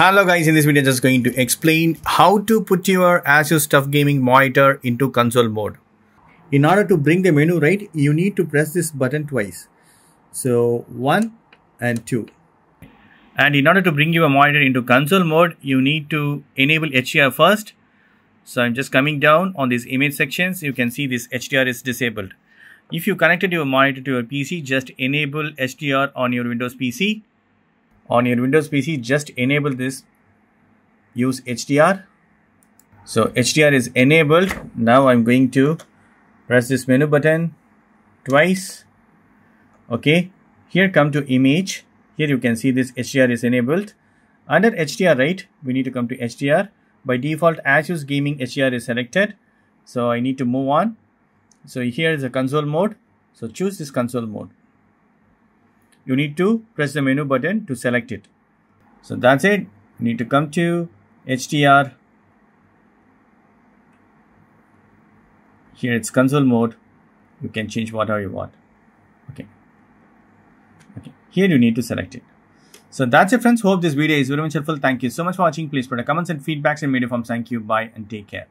Hello guys, in this video I'm just going to explain how to put your Asus TUF Gaming monitor into console mode. In order to bring the menu right, you need to press this button twice. So 1 and 2. And in order to bring your monitor into console mode, you need to enable HDR first. So I'm just coming down on these image sections. You can see this HDR is disabled. If you connected your monitor to your PC, just enable HDR on your Windows PC on your Windows PC, just enable this, use HDR. So HDR is enabled. Now I'm going to press this menu button twice. Okay, here come to image. Here you can see this HDR is enabled. Under HDR, right, we need to come to HDR. By default, Asus Gaming HDR is selected. So I need to move on. So here is the console mode. So choose this console mode you need to press the menu button to select it. So that's it. You need to come to HDR. Here it's console mode. You can change whatever you want. Okay. Okay. Here you need to select it. So that's it friends. Hope this video is very much helpful. Thank you so much for watching. Please put a comments and feedbacks and media forms. Thank you. Bye and take care.